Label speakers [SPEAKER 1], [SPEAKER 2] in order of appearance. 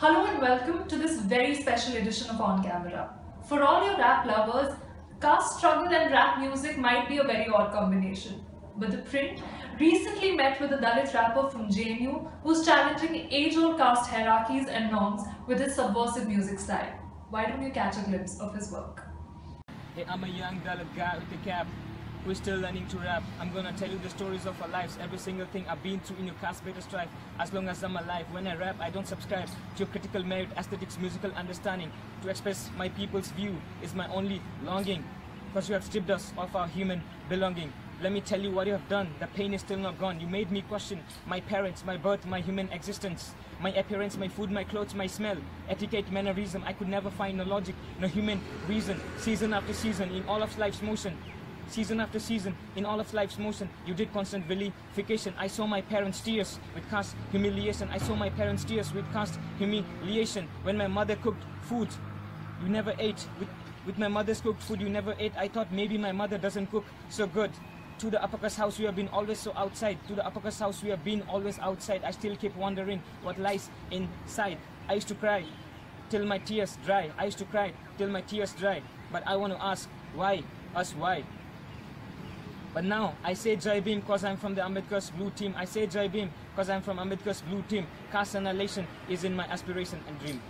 [SPEAKER 1] Hello and welcome to this very special edition of On Camera. For all your rap lovers, caste struggle and rap music might be a very odd combination. But ThePrint recently met with a Dalit rapper from JNU who's challenging age-old caste hierarchies and norms with his subversive music style. Why don't you catch a glimpse of his work?
[SPEAKER 2] Hey, I'm a young Dalit guy with a cap who's still learning to rap. I'm gonna tell you the stories of our lives, every single thing I've been through in your caste better strife. As long as I'm alive, when I rap, I don't subscribe to your critical merit, aesthetics, musical understanding. To express my people's view is my only longing. Because you have stripped us of our human belonging. Let me tell you what you have done. The pain is still not gone. You made me question my parents, my birth, my human existence, my appearance, my food, my clothes, my smell, etiquette, mannerism. I could never find no logic, no human reason. Season after season, in all of life's motion, season after season, in all of life's motion, you did constant vilification. I saw my parents' tears with caste humiliation. I saw my parents' tears with caste humiliation. When my mother cooked food, you never ate. With, with my mother's cooked food, you never ate. I thought maybe my mother doesn't cook so good. To the caste house, we have been always so outside. To the caste house, we have been always outside. I still keep wondering what lies inside. I used to cry till my tears dry. I used to cry till my tears dry. But I want to ask, why? Us, why? But now I say Jai Bhim because I'm from the Ambedkar's blue team. I say Jai Bhim because I'm from Ambedkar's blue team. Caste annihilation is in my aspiration and dream.